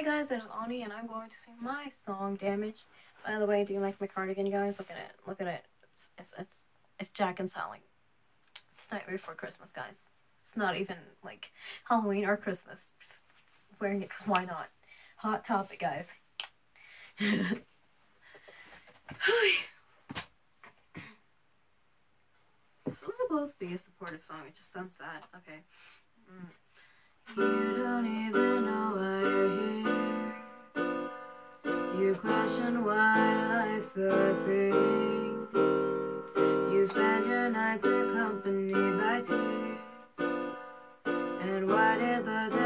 Hey guys, it is Ani, and I'm going to sing my song "Damage." By the way, do you like my cardigan, guys? Look at it. Look at it. It's it's it's, it's Jack and Sally. It's night before Christmas, guys. It's not even like Halloween or Christmas. Just wearing it because why not? Hot topic, guys. this is supposed to be a supportive song. It just sounds sad. Okay. Mm. You don't even know why you're here. You question why life's the thing. You spend your nights accompanied by tears. And why did the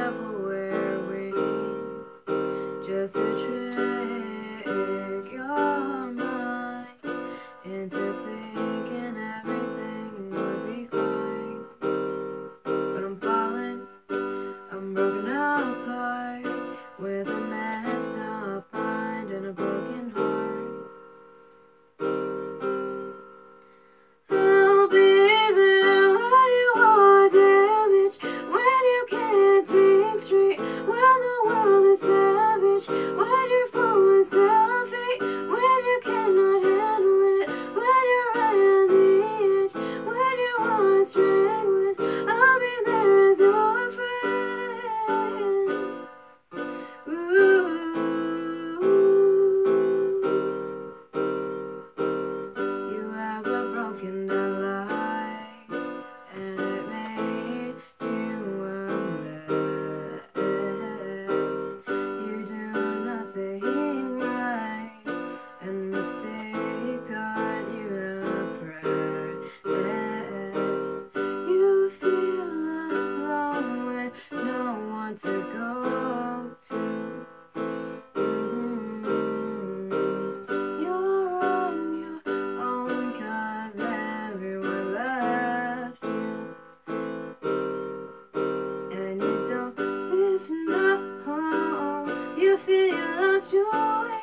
Mm-hmm. you. And you don't live now. You feel you lost your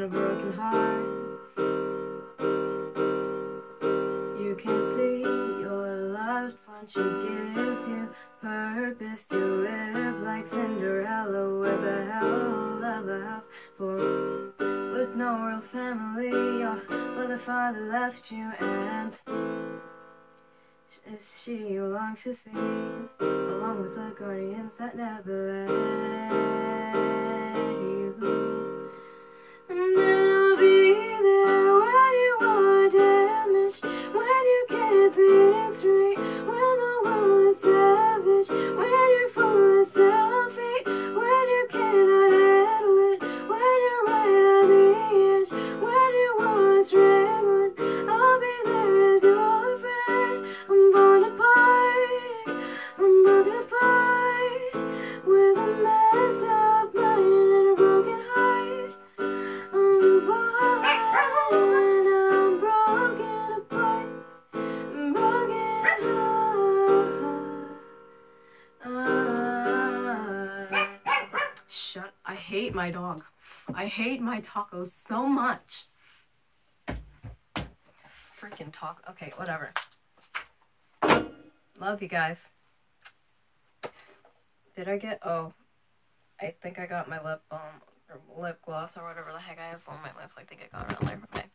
a broken heart. You can see your loved one, she gives you purpose to live like Cinderella with a hell of a house for with no real family or mother father left you and is she you long to see along with the guardians that never let Shut. I hate my dog. I hate my tacos so much. Freaking talk. Okay, whatever. Love you guys. Did I get? Oh, I think I got my lip balm or lip gloss or whatever the heck I have on my lips. I think I got on there. Okay.